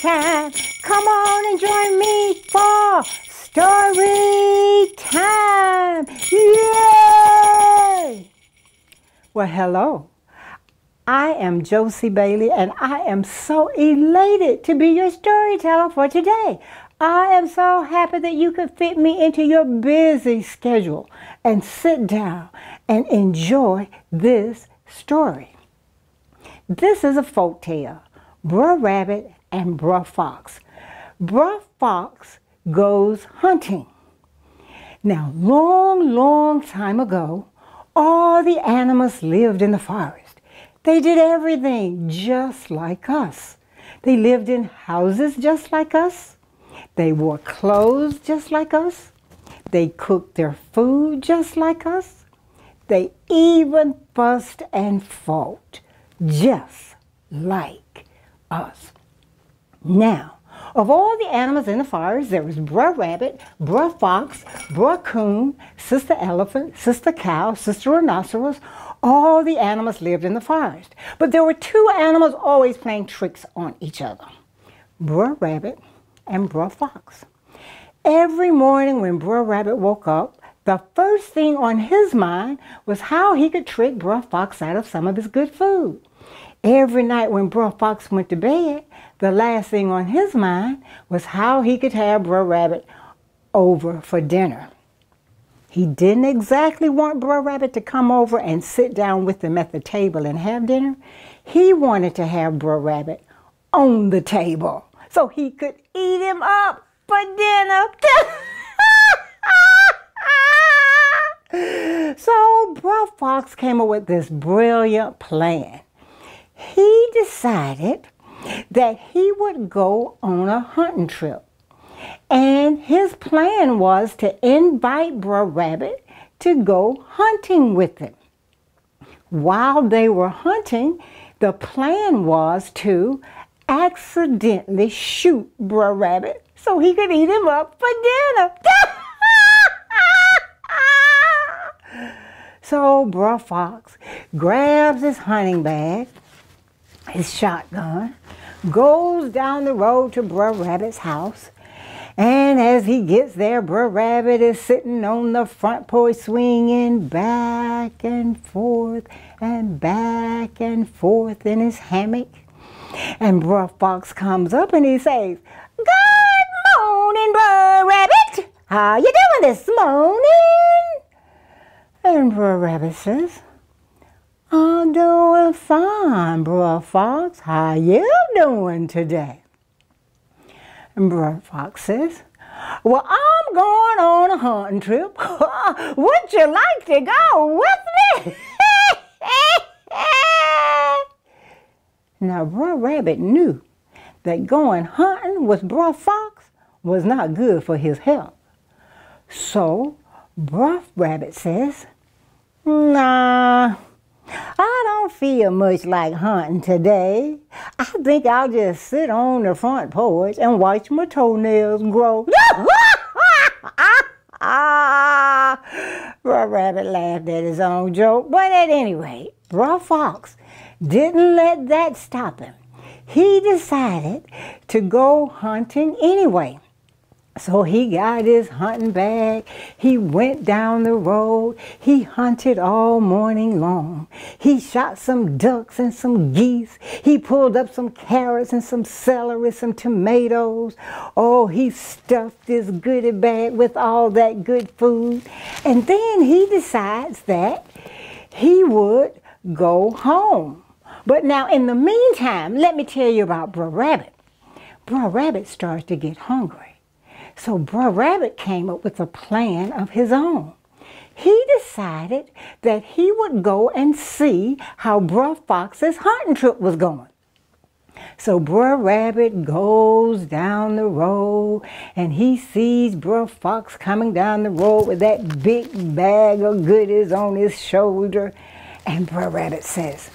time. Come on and join me for story time. Yay! Well, hello. I am Josie Bailey, and I am so elated to be your storyteller for today. I am so happy that you could fit me into your busy schedule and sit down and enjoy this story. This is a folk tale, Brer Rabbit and Brer Fox. Brer Fox goes hunting. Now, long, long time ago, all the animals lived in the forest. They did everything just like us. They lived in houses just like us. They wore clothes just like us. They cooked their food just like us. They even fussed and fought just like us. Now, of all the animals in the forest, there was Brer Rabbit, Brer Fox, Brer Coon, Sister Elephant, Sister Cow, Sister Rhinoceros, all the animals lived in the forest. But there were two animals always playing tricks on each other Brer Rabbit and Brer Fox. Every morning when Brer Rabbit woke up, the first thing on his mind was how he could trick Brer Fox out of some of his good food. Every night when Brer Fox went to bed, the last thing on his mind was how he could have Brer Rabbit over for dinner. He didn't exactly want Brer Rabbit to come over and sit down with him at the table and have dinner. He wanted to have Brer Rabbit on the table so he could eat him up for dinner. so Brer Fox came up with this brilliant plan. He decided that he would go on a hunting trip. And his plan was to invite Brer Rabbit to go hunting with him. While they were hunting, the plan was to accidentally shoot Brer Rabbit so he could eat him up for dinner. so Brer Fox grabs his hunting bag, his shotgun, goes down the road to Brer Rabbit's house, and as he gets there, Brer Rabbit is sitting on the front porch swinging back and forth and back and forth in his hammock. And Brer Fox comes up and he says, Good morning, Brer Rabbit. How you doing this morning? And Brer Rabbit says, I'm doing fine, Brer Fox. How you doing today? And Brer Fox says, Well, I'm going on a hunting trip. Would you like to go with me? now, Brer Rabbit knew that going hunting with Brer Fox was not good for his health. So, Brer Rabbit says, Nah, I don't feel much like hunting today. I think I'll just sit on the front porch and watch my toenails grow. Brer Rabbit laughed at his own joke, but at any rate, Brer Fox didn't let that stop him. He decided to go hunting anyway. So he got his hunting bag. He went down the road. He hunted all morning long. He shot some ducks and some geese. He pulled up some carrots and some celery, some tomatoes. Oh, he stuffed his goodie bag with all that good food. And then he decides that he would go home. But now, in the meantime, let me tell you about Brer Rabbit. Brer Rabbit starts to get hungry. So Brer Rabbit came up with a plan of his own. He decided that he would go and see how Brer Fox's hunting trip was going. So Brer Rabbit goes down the road and he sees Brer Fox coming down the road with that big bag of goodies on his shoulder. And Brer Rabbit says,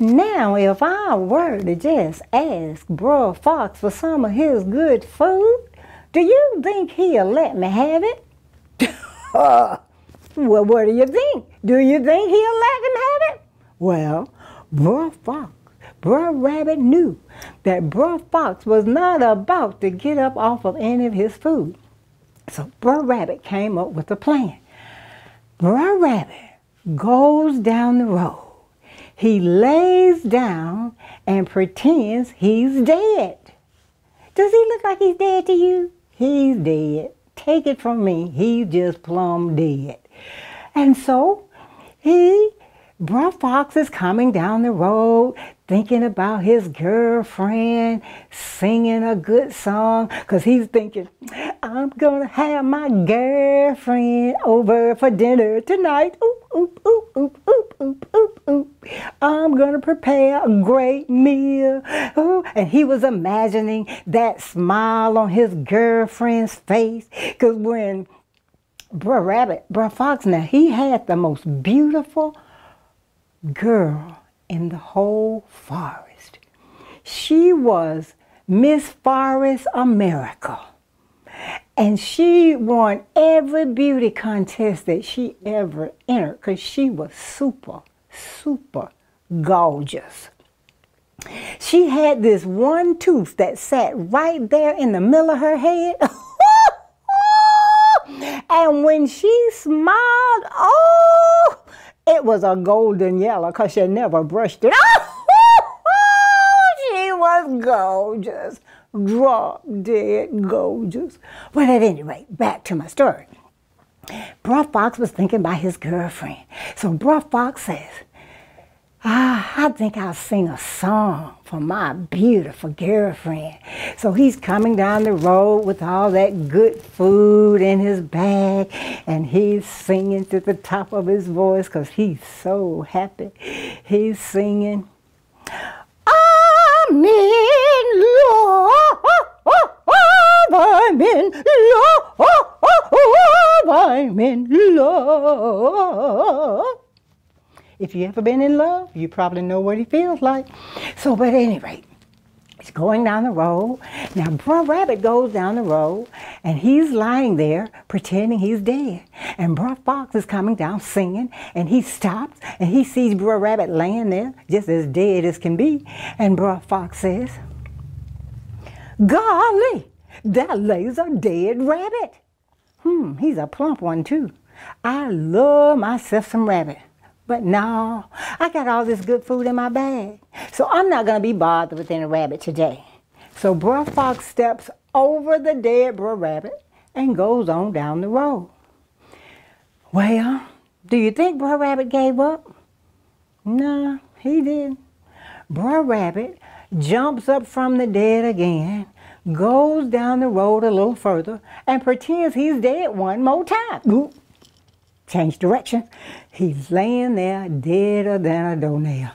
now if I were to just ask Brer Fox for some of his good food, do you think he'll let me have it? well, what do you think? Do you think he'll let him have it? Well, Brer Fox Brer Rabbit knew that Brer Fox was not about to get up off of any of his food. So Brer Rabbit came up with a plan. Brer Rabbit goes down the road. He lays down and pretends he's dead. Does he look like he's dead to you? He's dead. Take it from me, he's just plumb dead. And so he Brer Fox is coming down the road thinking about his girlfriend, singing a good song, because he's thinking, I'm going to have my girlfriend over for dinner tonight. Oop, oop, oop, oop, oop, oop, oop, oop. I'm going to prepare a great meal. Ooh. And he was imagining that smile on his girlfriend's face, because when Brer Rabbit, Brer Fox, now he had the most beautiful girl in the whole forest. She was Miss Forest America. And she won every beauty contest that she ever entered because she was super, super gorgeous. She had this one tooth that sat right there in the middle of her head. and when she smiled, oh, it was a golden yellow because she never brushed it. Oh, she was gorgeous. Drop dead gorgeous. Well, at any rate, back to my story. Brer Fox was thinking about his girlfriend. So Brer Fox says, Ah, I think I'll sing a song for my beautiful girlfriend. So he's coming down the road with all that good food in his bag, and he's singing to the top of his voice because he's so happy. He's singing, I'm in love, I'm in love, I'm in love. If you ever been in love, you probably know what he feels like. So, but at any rate, he's going down the road. Now, Brer Rabbit goes down the road, and he's lying there pretending he's dead. And Brer Fox is coming down singing, and he stops, and he sees Brer Rabbit laying there just as dead as can be. And Brer Fox says, Golly, that lays a dead rabbit. Hmm, he's a plump one too. I love myself some rabbit. But no, I got all this good food in my bag. So I'm not going to be bothered with any rabbit today. So Brer Fox steps over the dead Brer Rabbit and goes on down the road. Well, do you think Brer Rabbit gave up? No, he didn't. Brer Rabbit jumps up from the dead again, goes down the road a little further, and pretends he's dead one more time change direction. He's laying there deader than a doornail.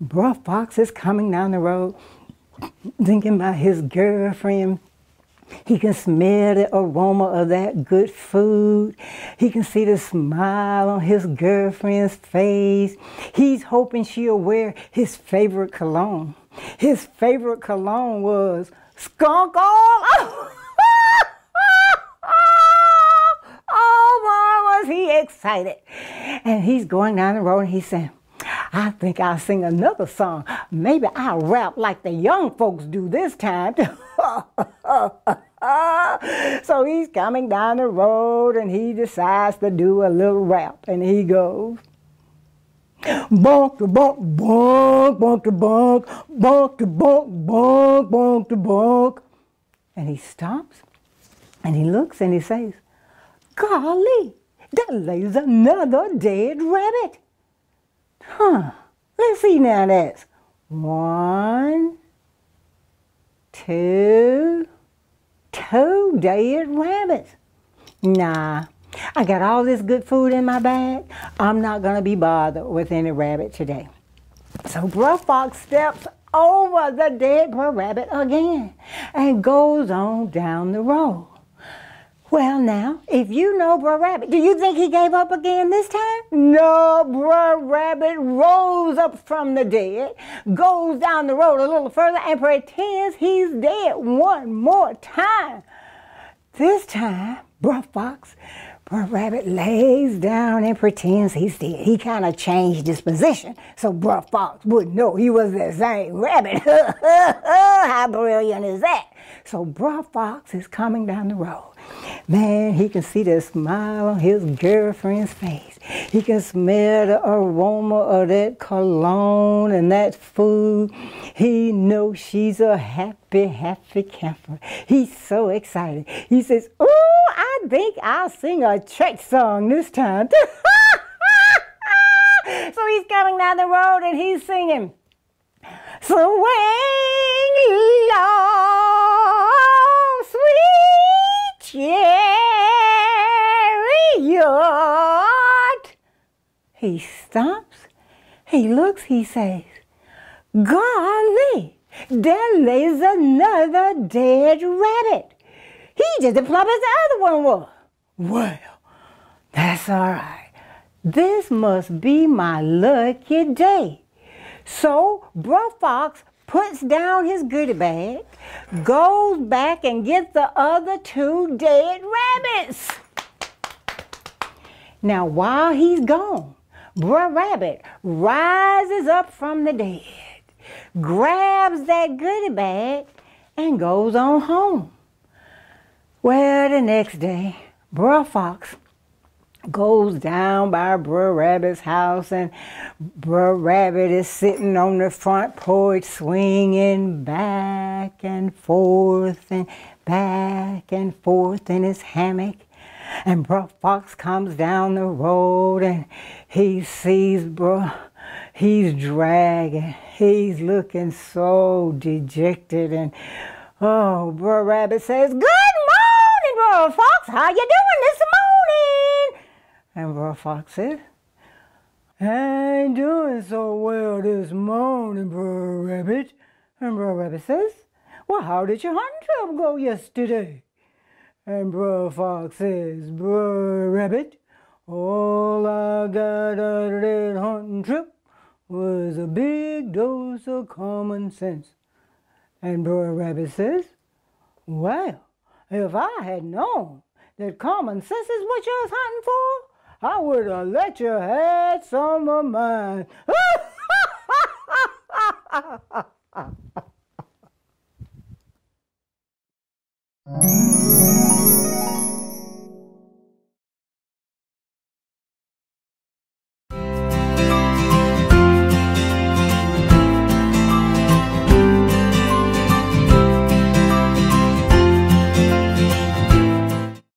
Brer Fox is coming down the road thinking about his girlfriend. He can smell the aroma of that good food. He can see the smile on his girlfriend's face. He's hoping she'll wear his favorite cologne. His favorite cologne was skunk oil. was he excited. And he's going down the road and he's saying, I think I'll sing another song. Maybe I'll rap like the young folks do this time. so he's coming down the road and he decides to do a little rap. And he goes, Bonk to bonk, bonk, bonk to bonk, bonk to bonk, bonk, bonk to bonk. And he stops and he looks and he says, Golly, that lays another dead rabbit. Huh. Let's see now that's one, two, two dead rabbits. Nah, I got all this good food in my bag. I'm not going to be bothered with any rabbit today. So Brer Fox steps over the dead Rabbit again and goes on down the road. Well, now, if you know Brer Rabbit, do you think he gave up again this time? No, Brer Rabbit rose up from the dead, goes down the road a little further, and pretends he's dead one more time. This time, Brer Fox Brer Rabbit lays down and pretends he's dead. He kind of changed his position so Brer Fox wouldn't know he was the same rabbit. How brilliant is that? So Brer Fox is coming down the road. Man, he can see the smile on his girlfriend's face. He can smell the aroma of that cologne and that food. He knows she's a happy, happy camper. He's so excited. He says, Oh, I think I'll sing a church song this time. so he's coming down the road and he's singing, low, chariot. He stops, he looks, he says, Golly, there lays another dead rabbit. He just as plump as the other one was. Well, that's all right. This must be my lucky day. So, Brer Fox puts down his goodie bag, goes back and gets the other two dead rabbits. Now, while he's gone, Brer Rabbit rises up from the dead, grabs that goodie bag, and goes on home. Well, the next day, Brer Fox goes down by Brer Rabbit's house, and Brer Rabbit is sitting on the front porch swinging back and forth and back and forth in his hammock. And Brer Fox comes down the road and he sees Brer, he's dragging, he's looking so dejected and oh, Brer Rabbit says, Good morning, Brer Fox, how you doing this? And Brer Fox says, I ain't doing so well this morning, Brer Rabbit. And Brer Rabbit says, Well, how did your hunting trip go yesterday? And Brer Fox says, Brer Rabbit, all I got out of that hunting trip was a big dose of common sense. And Brer Rabbit says, Well, if I had known that common sense is what you was hunting for, I would have let you have some of mine.